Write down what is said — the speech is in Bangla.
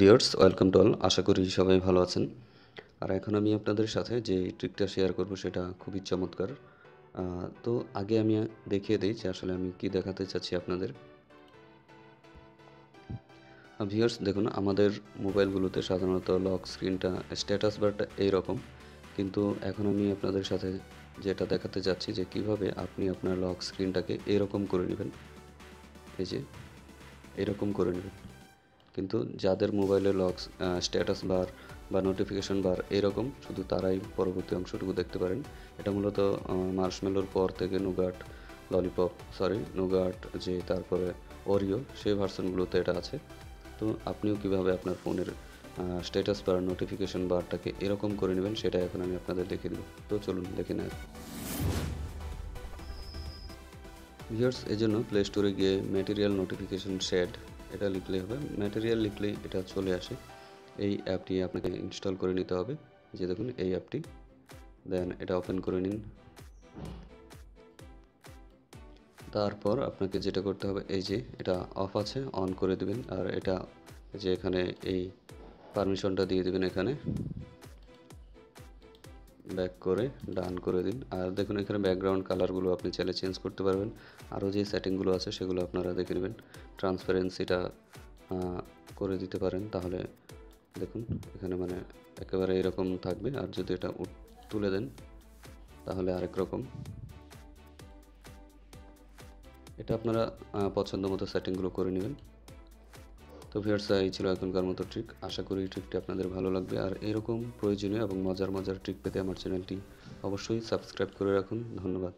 ভিউয়ার্স ওয়েলকাম টু অল আশা করি সবাই ভালো আছেন। আর এখন আমি আপনাদের সাথে যে ট্রিকটা শেয়ার করব সেটা খুবই চমৎকার। তো আগে আমি দেখিয়ে দিই যে আসলে আমি কি দেখাতে চাচ্ছি আপনাদের। ভিউয়ার্স দেখুন, আমাদের মোবাইলগুলোতে সাধারণত লক স্ক্রিনটা স্ট্যাটাস বারটা এইরকম। কিন্তু এখন আমি আপনাদের সাথে যেটা দেখাতে যাচ্ছি যে কীভাবে আপনি আপনার লক স্ক্রিনটাকে এরকম করে নেবেন। এই যে এরকম করে নেবেন। কিন্তু যাদের মোবাইলে লক স্ট্যাটাস বার বা নোটিফিকেশন বার এরকম, শুধু তারাই পরবর্তী অংশটুকু দেখতে পারেন। এটা মূলত মার্শমেলোর পর থেকে নুগাট ললিপপ সরি নুগাট যে তারপরে ওরিও সেই ভার্সনগুলোতে এটা আছে। তো আপনিও কীভাবে আপনার ফোনের স্ট্যাটাস বার নোটিফিকেশন বারটাকে এরকম করে নেবেন, সেটা এখন আমি আপনাদের দেখে দেবো। তো চলুন, দেখে নেন এই জন্য প্লে স্টোরে গিয়ে ম্যাটেরিয়াল নোটিফিকেশন শেড এটা লিখলেই হবে। ম্যাটেরিয়াল লিখলেই এটা চলে আসে। এই অ্যাপটি আপনাকে ইনস্টল করে নিতে হবে। যে দেখুন, এই অ্যাপটি। দেন এটা ওপেন করে নিন। তারপর আপনাকে যেটা করতে হবে, এই যে এটা অফ আছে অন করে দেবেন। আর এটা যে এখানে এই পারমিশনটা দিয়ে দেবেন এখানে। ব্যাক করে ডান করে দিন। আর দেখুন এখানে ব্যাকগ্রাউন্ড কালারগুলো আপনি চাইলে চেঞ্জ করতে পারবেন। আরও যে সেটিংগুলো আছে সেগুলো আপনারা দেখে নেবেন। ট্রান্সপারেন্সিটা করে দিতে পারেন। তাহলে দেখুন এখানে মানে একেবারে এরকম থাকবে। আর যদি এটা তুলে দেন, তাহলে আরেক রকম। এটা আপনারা পছন্দ মতো সেটিংগুলো করে নেবেন। তো ভিউয়ার্স এই ছিল এখনকার মতো ট্রিক আশা করি এই ট্রিকটি আপনাদের ভালো লাগবে। আর এরকম প্রয়োজনীয় এবং মজার মজার ট্রিক পেতে আমার চ্যানেলটি অবশ্যই সাবস্ক্রাইব করে রাখুন। ধন্যবাদ।